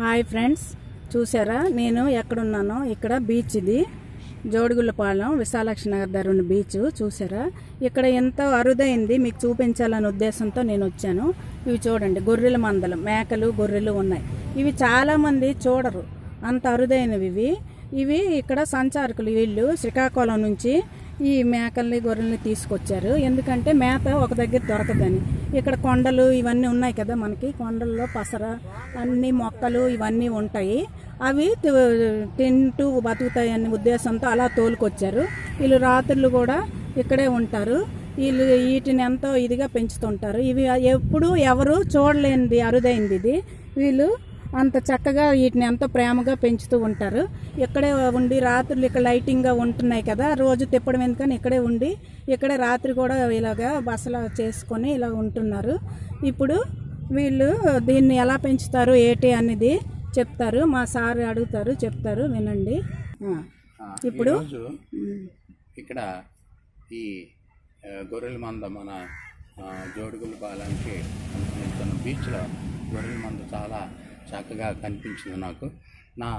Hi friends చూసారా? నేను ఎక్కడున్నానో? ఇక్కడ బీచ్ ఇది. జోడిగుళ్ళపాలెం విశాలాక్షి నగర్ దగ్గర ఉన్న బీచ్. చూసారా? ఇక్కడ ఎంతో అరుదైంది. మీకు చూపించాలనే ఉద్దేశంతో నేను వచ్చాను. ఇవి చూడండి గొర్రెల మందలు మేకలు గొర్రెలు ఉన్నాయి. ఇవి చాలామంది చూడరు. అంత అరుదైనవి ఇవి. ఇవి ఇక్కడ సంచారకులు వీళ్ళు శ్రీకాకుళం నుంచి ఈ మేకల్ని గొర్రెల్ని తీసుకొచ్చారు. ఎందుకంటే మేత ఒక దగ్గర దొరకదని. ఇక్కడ కొండలు ఇవన్నీ ఉన్నాయి కదా మనకి. కొండల్లో పసర అన్ని మొక్కలు ఇవన్నీ ఉంటాయి. అవి తింటూ బతుకుతాయి అనే ఉద్దేశంతో అలా తోలుకొచ్చారు. వీళ్ళు రాత్రులు కూడా ఇక్కడే ఉంటారు. వీళ్ళు వీటిని ఎంతో ఇదిగా పెంచుతుంటారు. ఇవి ఎప్పుడు ఎవరు చూడలేనిది అరుదైంది ఇది. వీళ్ళు అంత చక్కగా వీటిని ఎంతో ప్రేమగా పెంచుతూ ఉంటారు. ఇక్కడే ఉండి రాత్రులు ఇక్కడ లైటింగ్గా ఉంటున్నాయి కదా రోజు తిప్పడం ఎందుకని ఇక్కడే ఉండి ఇక్కడే రాత్రి కూడా ఇలాగా బసలు చేసుకొని ఇలా ఉంటున్నారు. ఇప్పుడు వీళ్ళు దీన్ని ఎలా పెంచుతారు ఏంటి అనేది చెప్తారు మా సార్ అడుగుతారు చెప్తారు వినండి. ఇప్పుడు ఇక్కడ ఈ గొర్రెల మంద మన జోడుగుల పాలానికి అనుకున్న బీచ్లో గొర్రెల మంద చాలా చక్కగా కనిపించింది నాకు. నా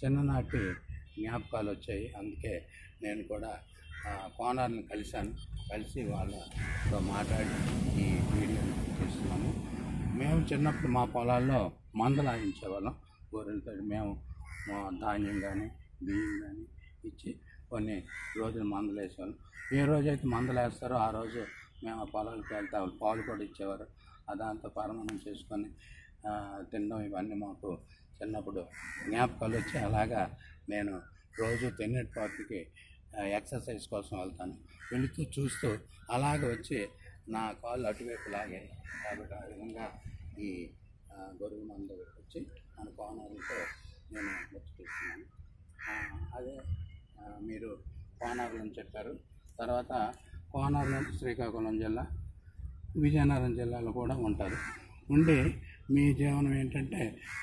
చిన్ననాటి జ్ఞాపకాలు వచ్చాయి అందుకే నేను కూడా ఆ, కోనార్ని కలిశాను. కలిసి వాళ్ళతో మాట్లాడి ఈ వీడియోని చేస్తున్నాము మేము చిన్నప్పుడు మా పొలాల్లో మందలాగించేవాళ్ళం గొర్రెలతో మేము మా ధాన్యం కానీ బియ్యం కానీ ఇచ్చి కొన్ని రోజులు మందులు వేసేవాళ్ళం ఏ రోజైతే మందులు వేస్తారో ఆ రోజు మేము ఆ పొలాలకు వెళ్తే వాళ్ళు పాలు కూడా ఇచ్చేవారు. అదంతా పరమాణం చేసుకొని తినడం ఇవన్నీ మాకు చిన్నప్పుడు జ్ఞాపకాలు వచ్చి అలాగా నేను రోజు తెన్నటి పార్టీకి ఎక్సర్సైజ్ కోసం వెళ్తాను. వెళుతూ చూస్తూ అలాగ వచ్చి నా కాళ్ళు అటువైపు లాగే కాబట్టి ఆ విధంగా ఈ గొరుగు మందు వచ్చి మన కోనాలతో నేను గుర్తు చేస్తున్నాను. అదే మీరు కోనార్లు చెప్పారు. తర్వాత కోనార్లు శ్రీకాకుళం జిల్లా విజయనగరం జిల్లాలో కూడా ఉంటారు. ఉండి మీ జీవనం ఏంటంటే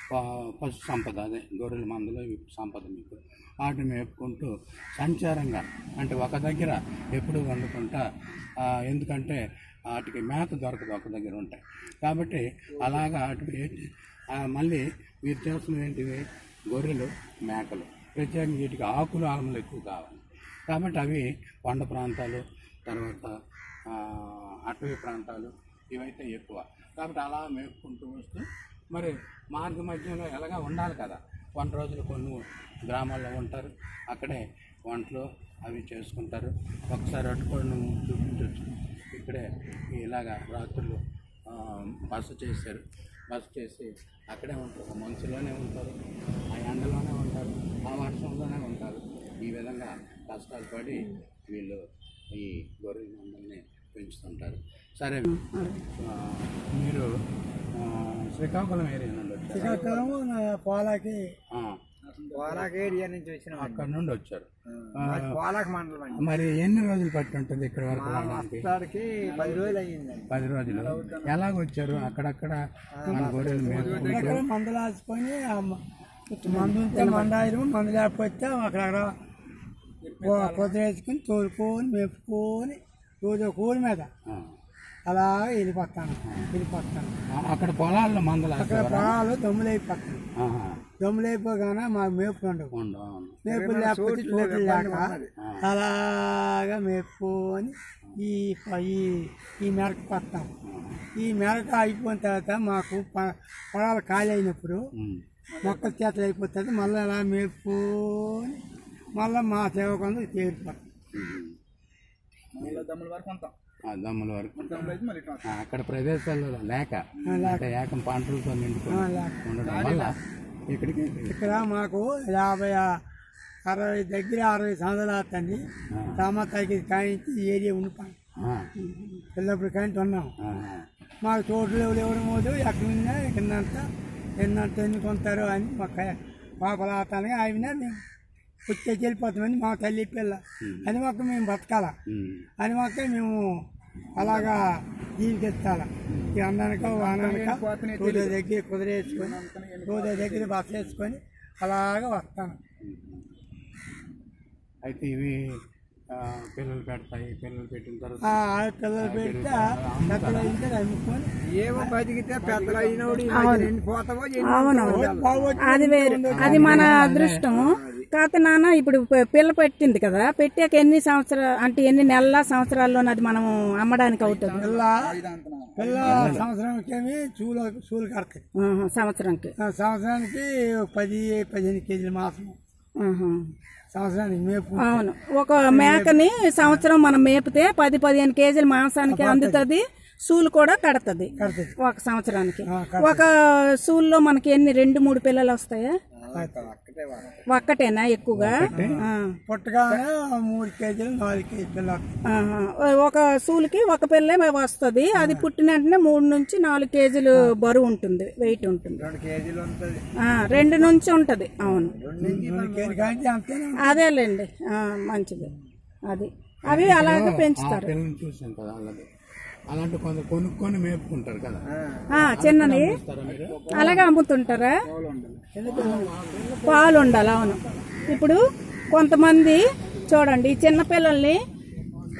ప- పశు సంపద అదే గొర్రెల మందులు సంపద మీకు. వాటిని మేపుకుంటూ సంచారంగా అంటే ఒక దగ్గర ఎప్పుడు వండుకుంటా ఎందుకంటే వాటికి మేత దొరకదు ఒక దగ్గర ఉంటాయి కాబట్టి అలాగా వాటికి మళ్ళీ మీరు చేస్తున్నది ఏంటివి గొర్రెలు మేకలు. ప్రత్యేకంగా వీటికి ఆకులు ఆలములు ఎక్కువ కావాలి. కాబట్టి అవి కొండ ప్రాంతాలు తర్వాత అటవీ ప్రాంతాలు ఇవైతే ఎక్కువ. కాబట్టి అలా మేపుకుంటూ వస్తూ మరి మార్గ మధ్యలో ఎలాగా ఉండాలి కదా. కొన్ని రోజులు కొన్ని గ్రామాల్లో ఉంటారు. అక్కడే వంటలు అవి చేసుకుంటారు. ఒకసారి అటు చూపించవచ్చు ఇక్కడే ఇలాగా రాత్రులు బస చేశారు. బస చేసి అక్కడే ఉంటారు. ఆ మంచులోనే ఉంటారు. ఆ ఎండలోనే ఉంటారు. ఆ వర్షంలోనే ఉంటారు. ఈ విధంగా కష్టాలు పడి వీళ్ళు ఈ గొర్రె మందల్ని పెంచుతుంటారు సరే. మీరు శ్రీకాకుళం ఏరియా నుండి శ్రీకాకుళం పోలాకి పోలాకి ఏరియా నుంచి వచ్చిన. అక్కడ నుండి వచ్చారు. పోలాకి మండలం మరి ఎన్ని రోజులు పట్టి ఉంటుంది ఇక్కడ వరకు పది రోజులు అయ్యిందండి. పది రోజులు. ఎలాగ వచ్చారు అక్కడక్కడ మన గొర్రెలు మేపుకుంటూ. మందులు ఆసుకొని ఆ మ- మందు ఉంటే మందాయిరు మందు లేకపోతే అక్కడక్కడ కుదిరేసుకొని తోలుకొని మేపుకొని రోజు కూలి మీద. అలా వెళ్ళిపోతాను వెళ్ళిపోతాను. అక్కడ పొలాల్లో మందలు అక్కడ? పొలాలు దమ్ములైపోతాను ఆహా. దమ్ములైపోగానే మాకు మేపు ఉండవు. మేపులు లేకపోతే చోట్లు లేక అలాగా మేపుకొని ఈ ఈ ఈ మెరక పడతాం ఈ మెరక అయిపోయిన తర్వాత మాకు పొలాలు ఖాళీ అయినప్పుడు. మొక్కల చేతలు అయిపోతుంది మళ్ళీ అలా మేపుకొని మళ్ళీ మా సేవకందు చేరిపోతాం దమ్ముల వరకు అక్కడ ప్రదేశాలు లేక. అంటే ఏకం పంటలతో నిండుకొని ఉండడం వల్ల ఇక్కడికి ఇక్కడ మాకు యాభై అరవై దగ్గర అరవై సంవత్సరాలు అవుతుంది. రామతాయికి కాయించి ఏరియా ఉండిపోయి. ఆ, పిల్లప్పుడు కాయించి ఉన్నాం. మాకు చోట్లు ఎవరు ఎవరు మోదు ఎక్కడ ఉన్నా కిందంతా ఎన్నంత ఎన్నుకుంటారు అని మాకు పాపలాతానికి ఆయన మేము వచ్చేసి వెళ్ళిపోతామని మా తల్లి పిల్ల. అని మాకు మేము బతకాల. అని మాకే మేము అలాగా జీవికెత్తాల ఈ అన్నానిక వానానిక రోజు దగ్గర కుదిరేసుకొని రోజు దగ్గర బస్ వేసుకొని అలాగా వస్తాను. అయితే ఇవి పిల్లలు పెడతాయి. పిల్లలు పెట్టిన తర్వాత పిల్లలు పెడితే పెద్దలు అయితే అమ్ముకొని ఏమో బతికితే పెద్దలు అవునవును. అది వేరు. అది మన అదృష్టం. కాకపోతే నాన్న ఇప్పుడు పిల్ల పెట్టింది కదా పెట్టాక ఎన్ని సంవత్సరాలు అంటే ఎన్ని నెలల సంవత్సరాల్లో అది మనం అమ్మడానికి అవుతుంది? పిల్ల పిల్ల సంవత్సరానికేమి చూలు చూలు కడతాయి. ఆహా, సంవత్సరానికి. సంవత్సరానికి పది పదిహేను కేజీల మాసం ఆహా. సంవత్సరానికి మేపు. అవును. ఒక మేకని సంవత్సరం మనం మేపితే పది పదిహేను కేజీల మాంసానికి అందుతుంది సూలు కూడా కడతది ఒక సంవత్సరానికి. ఒక సూల్లో మనకి ఎన్ని రెండు మూడు పిల్లలు వస్తాయా? ఒక్కటేనా ఎక్కువగా. పుట్టగానే మూడు కేజీలు నాలుగు కేజీ పిల్ల ఆహా. ఒక సూలుకి ఒక పిల్లే వస్తుంది. అది పుట్టిన వెంటనే మూడు నుంచి నాలుగు కేజీలు బరువు ఉంటుంది వెయిట్ ఉంటుంది. రెండు కేజీలు నుంచి ఉంటది. అవును. అదేలేండి. మంచిది. అది. అవి అలాగే పెంచుతారు. అలాంటి కొందరు కొనుక్కొని మేపుకుంటారు కదా. చిన్నది. అలాగే అమ్ముతుంటారా? పాలు ఉండాలి అవును. ఇప్పుడు కొంతమంది చూడండి చిన్నపిల్లల్ని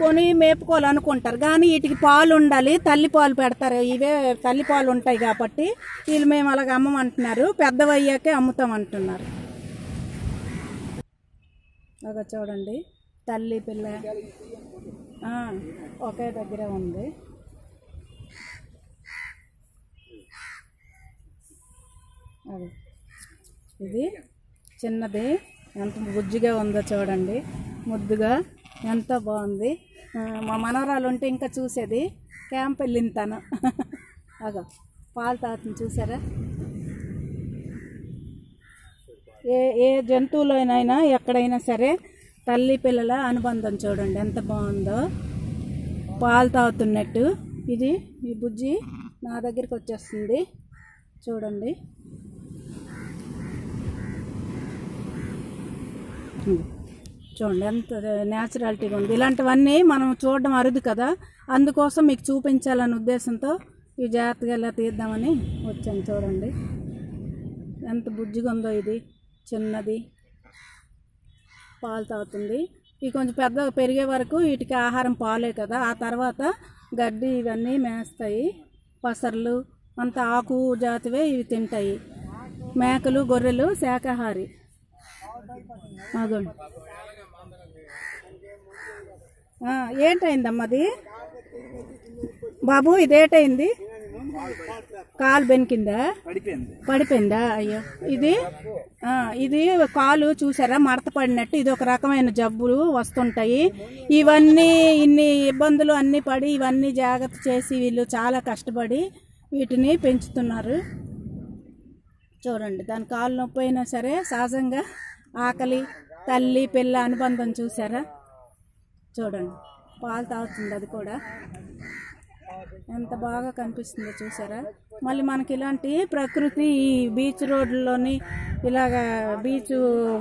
కొని మేపుకోవాలనుకుంటారు. కానీ వీటికి పాలు ఉండాలి తల్లి పాలు పెడతారు. ఇవే తల్లి పాలు ఉంటాయి కాబట్టి వీళ్ళు మేము అలాగ అమ్మమంటున్నారు. పెద్దవయ్యాకే అమ్ముతాం అంటున్నారు ఒక చూడండి తల్లి పిల్ల. ఒకే దగ్గరే ఉంది. అది ఇది చిన్నది. ఎంత బుజ్జిగా ఉందో చూడండి. ముద్దుగా ఎంత బాగుంది. మా మనవరాలు ఉంటే ఇంకా చూసేది. క్యాంప్ వెళ్ళింది తను. అగో పాలు తాగుతుంది చూసారా? ఏ ఏ జంతువులోనైనా ఎక్కడైనా సరే తల్లి పిల్లల అనుబంధం చూడండి. ఎంత బాగుందో. పాలు తాగుతున్నట్టు. ఇది ఈ బుజ్జి నా దగ్గరికి వచ్చేస్తుంది. చూడండి. చూడండి ఎంత న్యాచురాలిటీగా ఉంది. ఇలాంటివన్నీ మనం చూడడం అరుదు కదా. అందుకోసం మీకు చూపించాలనే ఉద్దేశంతో ఇవి జాగ్రత్తగా ఇలా తీద్దామని వచ్చాను చూడండి. ఎంత బుజ్జిగా ఉందో ఇది. చిన్నది. పాలు తాగుతుంది. ఇవి కొంచెం పెద్దగా పెరిగే వరకు వీటికి ఆహారం పాలే కదా. ఆ తర్వాత గడ్డి ఇవన్నీ మేస్తాయి. పసర్లు అంత ఆకు జాతివే ఇవి తింటాయి. మేకలు గొర్రెలు శాకాహారి. ఏంటైందమ్మా అది బాబు ఇదేటైంది కాలు బెనికిందా? పడిపోయిందా? అయ్యో ఇది? ఇది కాలు చూసారా? మడత పడినట్టు ఇది ఒక రకమైన జబ్బులు వస్తుంటాయి. ఇవన్నీ ఇన్ని ఇబ్బందులు అన్ని పడి ఇవన్నీ జాగ్రత్త చేసి వీళ్ళు చాలా కష్టపడి వీటిని పెంచుతున్నారు. చూడండి దాని కాలు నొప్పి అయినా సరే సహజంగా ఆకలి తల్లి పిల్ల అనుబంధం చూసారా? చూడండి. పాలు తాగుతుంది అది కూడా. ఎంత బాగా కనిపిస్తుందో చూసారా? మళ్ళీ మనకి ఇలాంటి ప్రకృతి ఈ బీచ్ రోడ్లోని ఇలాగా బీచ్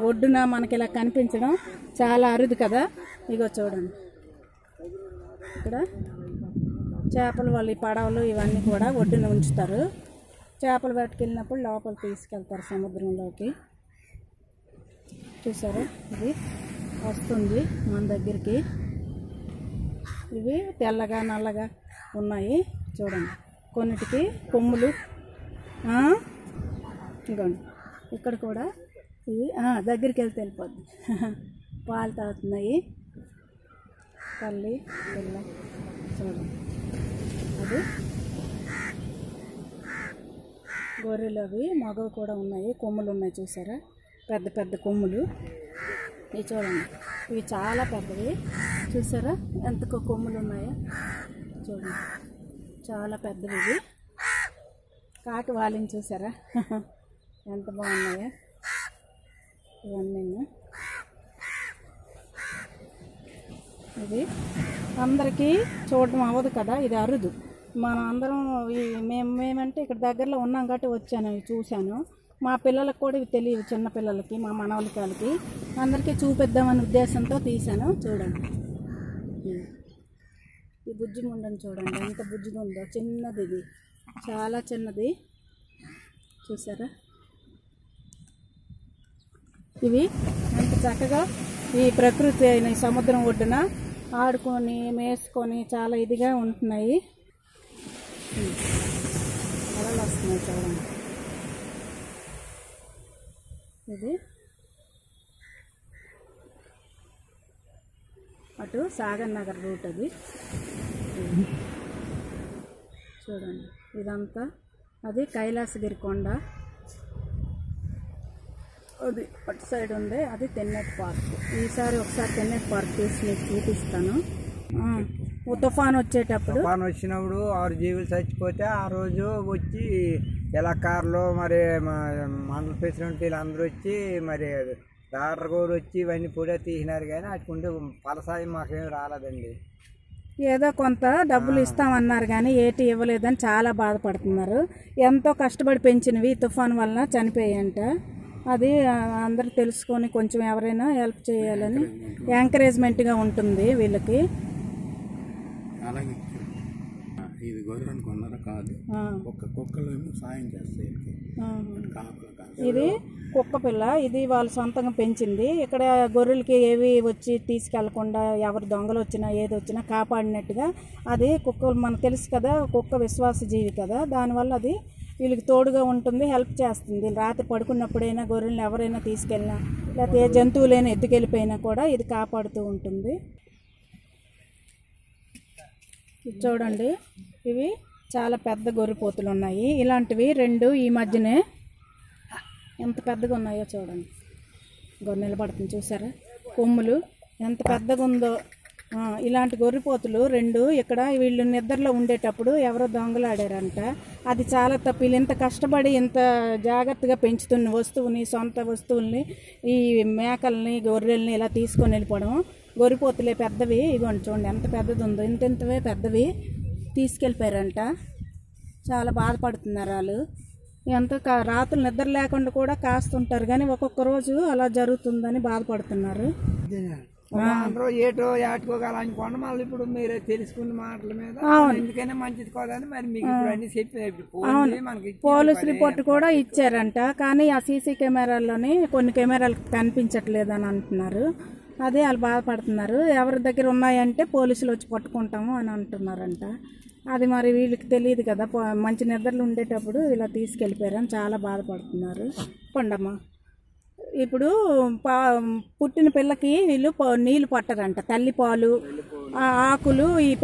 ఒడ్డున మనకి ఇలా కనిపించడం చాలా అరుదు కదా? ఇగో చూడండి. ఇక్కడ చేపలు వాళ్ళు ఈ పడవలు ఇవన్నీ కూడా ఒడ్డున ఉంచుతారు. చేపలు పట్టుకెళ్ళినప్పుడు లోపల తీసుకెళ్తారు సముద్రంలోకి. చూసారా ఇది వస్తుంది మన దగ్గరికి. ఇవి తెల్లగా నల్లగా ఉన్నాయి. చూడండి. కొన్నిటికి కొమ్ములు. ఆ, ఇదిగోండి. ఇక్కడ కూడా ఇవి దగ్గరికి వెళ్తే వెళ్ళిపోద్ది. పాలు తాగుతున్నాయి. తల్లి. పిల్ల చూడండి. అది గొర్రెలు అవి మగవి కూడా ఉన్నాయి. కొమ్ములు ఉన్నాయి. చూసారా? పెద్ద పెద్ద కొమ్ములు. ఇవి చూడండి. ఇవి చాలా పెద్దవి. చూసారా? ఎంత కొమ్ములు ఉన్నాయో? చూడండి. చాలా పెద్దవి ఇవి. కాకి వాలిని చూసారా? ఎంత బాగున్నాయో? ఇవన్నీ. ఇది అందరికీ చూడడం అవ్వదు కదా? ఇది అరుదు. మనం అందరం ఈ మేము మేమంటే ఇక్కడ దగ్గరలో ఉన్నాం కాబట్టి వచ్చాను చూశాను. మా పిల్లలకు కూడా ఇవి తెలియదు చిన్న పిల్లలకి మా మనవలకి వాళ్ళకి. అందరికీ చూపిద్దామనే ఉద్దేశంతో తీశాను. చూడండి. ఈ బుజ్జి ముండని చూడండి. ఎంత బుజ్జిగా ఉందో. చిన్నది ఇది. చాలా చిన్నది. చూసారా? ఇవి ఎంత చక్కగా ఈ ప్రకృతి అయిన సముద్రం ఒడ్డున ఆడుకొని మేసుకొని చాలా ఇదిగా ఉంటున్నాయి. అలలు వస్తున్నాయి చూడండి. ఇది. అటు సాగర్ నగర్ రూట్ అది. చూడండి ఇదంతా అది కైలాసగిరి కొండ. అది అటు సైడ్ ఉంది అది తెన్నెట్ పార్క్. ఈసారి ఒకసారి తెన్నెట్ పార్క్ తీసి మీకు చూపిస్తాను. తుఫాన్ వచ్చేటప్పుడు? తుఫాన్ వచ్చినప్పుడు ఆరు జీవులు చచ్చిపోతే ఆ రోజు వచ్చి ఎలకారులో మరి మా మండల ప్రెసిడెంట్ వీళ్ళందరూ వచ్చి మరి డాక్టర్ గారు వచ్చి ఇవన్నీ కూడా తీసినారు కానీ అటుకుంటే ఫలసాయం మాకేం రాలేదండి. ఏదో కొంత డబ్బులు ఇస్తామన్నారు కానీ ఏటి ఇవ్వలేదని చాలా బాధపడుతున్నారు. ఎంతో కష్టపడి పెంచినవి తుఫాన్ వలన చనిపోయాయంట. అది అందరూ తెలుసుకొని కొంచెం ఎవరైనా హెల్ప్ చేయాలని ఎంకరేజ్మెంట్గా ఉంటుంది వీళ్ళకి. అలాగే ఇది గొర్రెని కొందరు కాదు. ఒక్క కుక్కలు ఏమో సాయం చేస్తాయి ఇది కుక్క పిల్ల. ఇది వాళ్ళు సొంతంగా పెంచింది. ఇక్కడ గొర్రెలకి ఏవి వచ్చి తీసుకెళ్ళకుండా ఎవరు దొంగలు వచ్చినా ఏది వచ్చినా కాపాడినట్టుగా అది కుక్క మనకు తెలుసు కదా కుక్క విశ్వాస జీవి కదా. దానివల్ల అది వీళ్ళకి తోడుగా ఉంటుంది హెల్ప్ చేస్తుంది. రాత్రి పడుకున్నప్పుడైనా గొర్రెలను ఎవరైనా తీసుకెళ్ళినా లేకపోతే ఏ జంతువులైనా ఎత్తుకెళ్ళిపోయినా కూడా ఇది కాపాడుతూ ఉంటుంది. చూడండి ఇవి చాలా పెద్ద గొర్రెపోతులు ఉన్నాయి. ఇలాంటివి రెండు ఈ మధ్యనే ఎంత పెద్దగా ఉన్నాయో చూడండి. గొర్రె నిలబడుతుంది చూసారా? కొమ్ములు ఎంత పెద్దగా ఉందో. ఇలాంటి గొర్రెపోతులు రెండు ఇక్కడ వీళ్ళు నిద్రలో ఉండేటప్పుడు ఎవరో దొంగలాడారంట అది చాలా తప్పు. వీళ్ళు ఇంత కష్టపడి ఇంత జాగ్రత్తగా పెంచుతున్న వస్తువుని సొంత వస్తువుల్ని ఈ మేకల్ని గొర్రెల్ని ఇలా తీసుకొని వెళ్ళిపోవడం గొర్రెపోతులే పెద్దవి. ఇగోండి చూడండి ఎంత పెద్దది ఉందో ఇంత ఇంతవే పెద్దవి. తీసుకెళ్ళిపోయారంట. చాలా బాధపడుతున్నారు వాళ్ళు. ఎంతో కా రాత్రులు నిద్ర లేకుండా కూడా కాస్తుంటారు. కానీ ఒక్కొక్క రోజు అలా జరుగుతుందని బాధపడుతున్నారు. ఏటో ఏటుకోగల అనుకోండి మళ్ళీ ఇప్పుడు మీరే తెలుసుకున్న మాటల మీద. ఎందుకైనా మంచిది కాదని మరి మీకు అన్ని పోలీస్ రిపోర్ట్ కూడా ఇచ్చారంట. కానీ ఆ సీసీ కెమెరాల్లోని కొన్ని కెమెరాలు కనిపించట్లేదని అంటున్నారు. అదే వాళ్ళు బాధపడుతున్నారు. ఎవరి దగ్గర ఉన్నాయంటే పోలీసులు వచ్చి పట్టుకుంటాము అని అంటున్నారంట. అది మరి వీళ్ళకి తెలియదు కదా. మంచి నిద్రలు ఉండేటప్పుడు ఇలా తీసుకెళ్ళిపోయారని చాలా బాధపడుతున్నారు. పండమ్మ ఇప్పుడు పా పుట్టిన పిల్లకి వీళ్ళు నీళ్ళు పట్టరంట తల్లి పాలు ఆ ఆకులు ఈ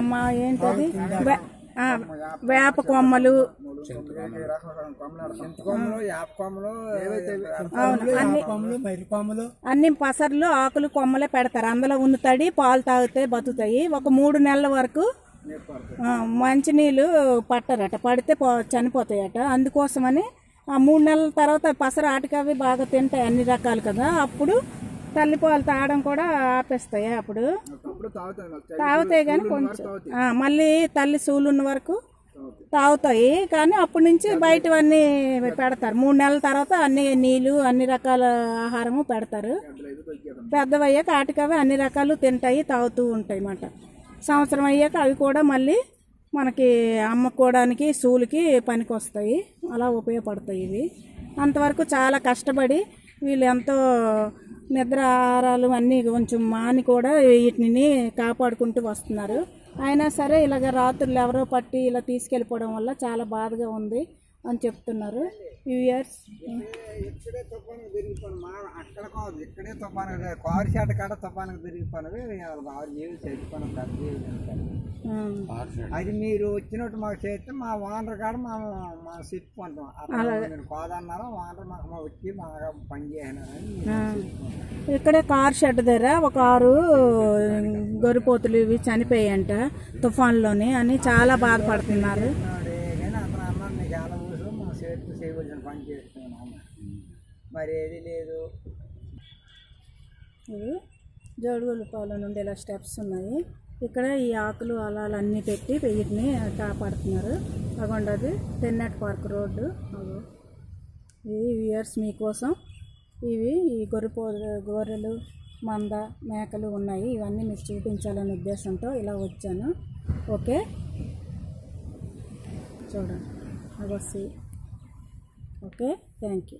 మా ఏంటది? వేప కొమ్మలు. అన్ని పసర్లు ఆకులు కొమ్మలే పెడతారు. అందులో ఉన్న తడి పాలు తాగితే బతుకుతాయి. ఒక మూడు నెలల వరకు మంచినీళ్ళు పట్టరట. పడితే చనిపోతాయట. అందుకోసమని ఆ మూడు నెలల తర్వాత పసర ఆటకవి బాగా తింటాయి అన్ని రకాలు కదా. అప్పుడు తల్లిపాలు తాగడం కూడా ఆపేస్తాయి అప్పుడు. తాగుతాయి కానీ కొంచెం. మళ్ళీ తల్లి సూలున్న వరకు తాగుతాయి. కానీ అప్పటి నుంచి బయటవన్నీ పెడతారు. మూడు నెలల తర్వాత అన్ని నీళ్ళు అన్ని రకాల ఆహారము పెడతారు. పెద్దవయ్యాక ఆటికవి అన్ని రకాలు తింటాయి తాగుతూ ఉంటాయి అన్నమాట. సంవత్సరం అయ్యాక అవి కూడా మళ్ళీ మనకి అమ్ముకోవడానికి సూలుకి పనికి వస్తాయి అలా ఉపయోగపడతాయి ఇవి. అంతవరకు చాలా కష్టపడి వీళ్ళు ఎంతో నిద్ర ఆహారాలు అన్నీ కొంచెం మాని కూడా వీటిని కాపాడుకుంటూ వస్తున్నారు. అయినా సరే ఇలాగ రాత్రులు ఎవరో పట్టి ఇలా తీసుకెళ్ళిపోవడం వల్ల చాలా బాధగా ఉంది. అని చెప్తున్నారు. ఇయర్స్ ఇక్కడే తుఫాను తిరిగిపోను మా అక్కడ కాదు ఇక్కడే తుఫాను కారు షాట కాడ తుఫాను తిరిగిపోను ఆరు జీవులు ఉంటాయి. అది మీరు వచ్చినట్టు మాకు చేస్తే మా వానర్ కాడ మా మా చెప్పుకుంటాం అట్లా మీరు కాదన్నారా వానర్ మాకు మా వచ్చి బాగా పని చేసినారని ఇక్కడే కార్ షెడ్ దగ్గర ఒక ఆరు గొరిపోతులు ఇవి చనిపోయాయంట తుఫాన్లోని అని చాలా బాధపడుతున్నారు ఉన్నాడే కానీ అతను అన్నాడు నీకు ఎలా ఊసు మా చేతితో చేయవలసిన పని చేస్తున్నాను మరి ఏది లేదు ఇవి జోడుగులపాలెం నుండి ఇలా స్టెప్స్ ఉన్నాయి. ఇక్కడ ఈ ఆకులు అలాలు అన్నీ పెట్టి వీటిని కాపాడుతున్నారు. అగొండది అది తెన్నట్ పార్క్ రోడ్డు. అగో. ఇవి వ్యూయర్స్ మీకోసం. ఇవి ఈ గొర్రెపో గొర్రెలు మంద మేకలు ఉన్నాయి. ఇవన్నీ మీకు చూపించాలనే ఉద్దేశంతో ఇలా వచ్చాను. ఓకే? చూడండి. అగో సి. ఓకే? Thank you.